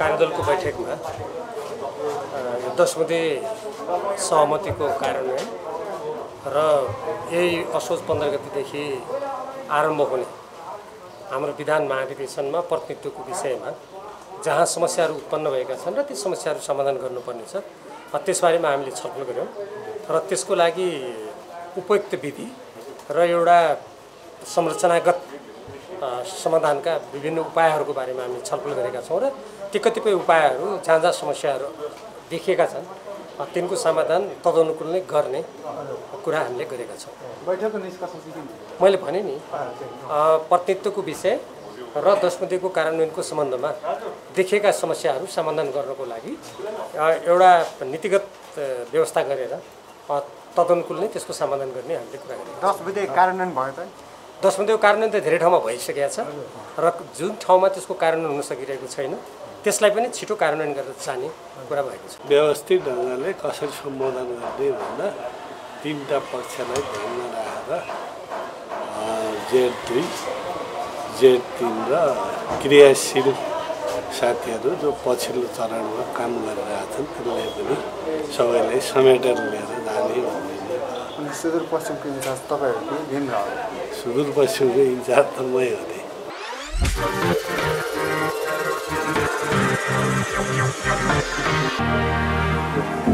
कार्यदलको बैठकमा अ, यो दसमुदे सहमतिको कार्यान्वयन र यही असोज पन्ध्र गतिदेखि आरम्भ हुने हाम्रो विधान महाधिवेशनमा प्रतिनिधित्वको विषयमा जहाँ समस्याहरू उत्पन्न भएका छन् र ती समस्याहरू समाधान गर्नुपर्ने छ अ, त्यसबारेमा हामीले छलफल गऱ्यौँ। र त्यसको लागि उपयुक्त विधि र एउटा संरचनागत समाधानका विभिन्न उपायहरूको बारेमा हामी छलफल गरेका छौँ र ती कतिपय उपायहरू जहाँ जहाँ समस्याहरू देखिएका छन्। तिनको समाधान तदनुकूल नै गर्ने कुरा हामीले गरेका छौँ? मैले भने नि प्रतिनिधित्वको विषय र दसमतीको कार्यान्वयनको सम्बन्धमा देखिएका समस्याहरू समाधान गर्नको लागि एउटा नीतिगत व्यवस्था गरेर तदनुकूल नै त्यसको समाधान गर्ने हामीले कुरा गरेका दस बुधे कार्यान्वयन भयो त। दसमतीको कार्यान्वयन त धेरै ठाउँमा भइसकेको छ। र जुन ठाउँमा त्यसको कार्यान्वयन हुन सकिरहेको छैन त्यसलाई पनि छिटो कार्यान्वयन गरेर जाने कुरा भएको छ। व्यवस्थित ढङ्गले कसरी सम्बोधन गर्ने भन्दा तिनवटा पक्षलाई ध्यानमा राखेर जेड दुई जेड तिन र क्रियाशील साथीहरू जो पछिल्लो चरणमा काम गरिरहेछन् तिनलाई पनि सबैलाई समेटेर लिएर जाने सुदूरपश्चिमको इन्चार्ज तपाईँहरूको भीम रावल सुदूरपश्चिमको इन्चार्ज त मै हो नि Thank